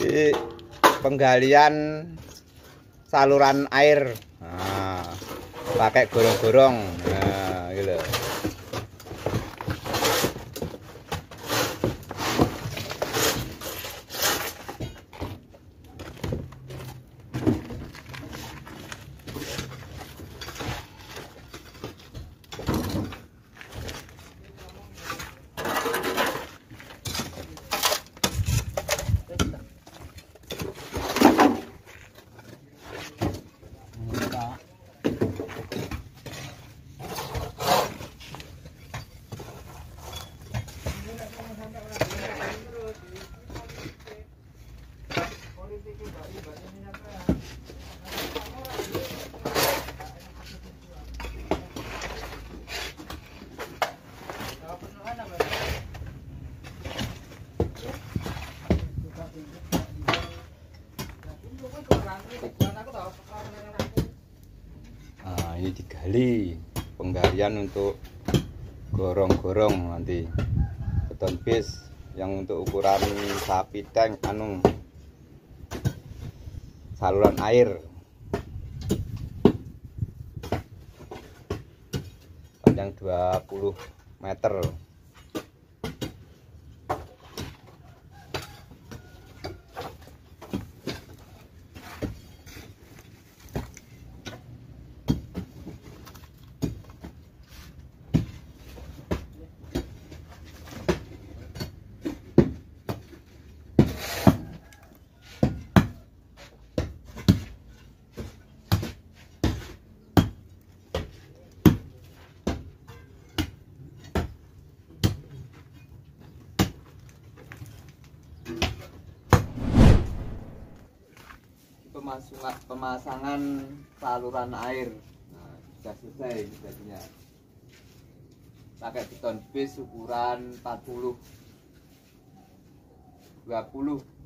Ini penggalian saluran air. Nah, pakai gorong-gorong. Nah. Nah, ini digali penggalian untuk gorong-gorong nanti. Beton bis yang untuk ukuran sapi tank anu saluran air panjang 20 meter pemasangan pemasangan saluran air. Nah, sudah selesai jadinya. Pakai beton base ukuran 40 20